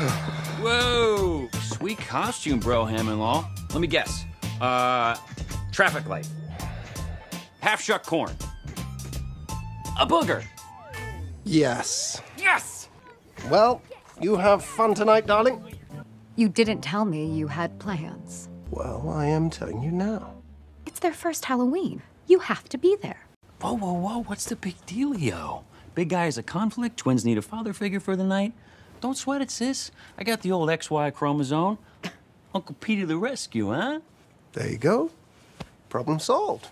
Whoa! Sweet costume, bro, Ham-in-law. Let me guess. Uh, traffic light. Half-shuck corn. A booger. Yes. Yes! Well, you have fun tonight, darling? You didn't tell me you had plans. Well, I am telling you now. It's their first Halloween. You have to be there. Whoa, whoa, whoa, what's the big deal, dealio? Big guy has a conflict, twins need a father figure for the night. Don't sweat it, sis. I got the old XY chromosome. Uncle Pete the rescue, huh? There you go. Problem solved.